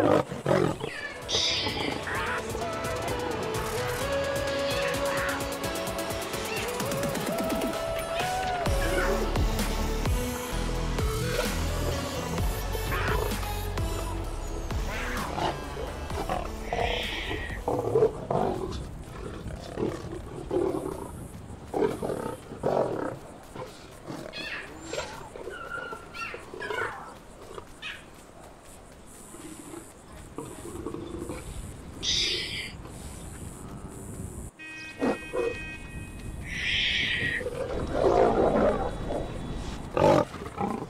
Oh. Oh,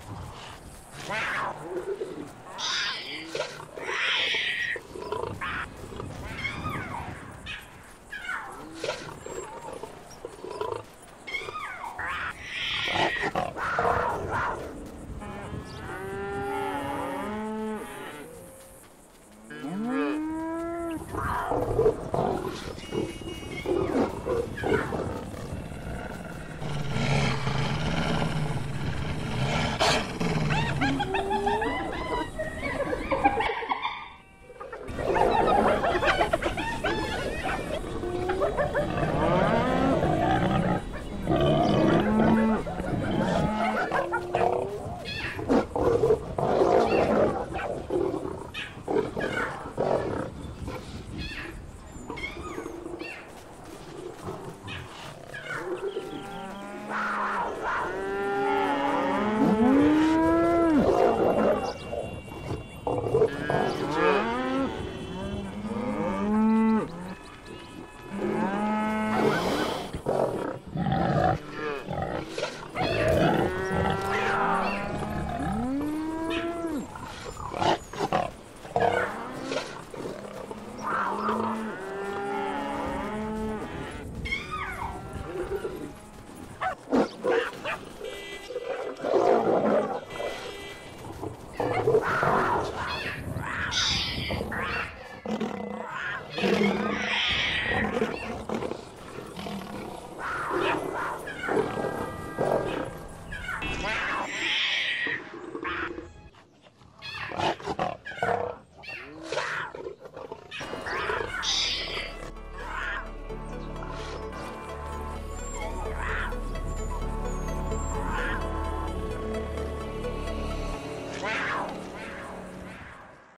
うん。